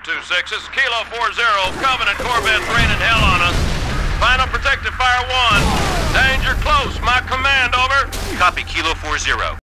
2-6. Kilo 40. Covenant Corvette's raining hell on us. Final protective fire 1. Danger close. My command, over. Copy, Kilo 40.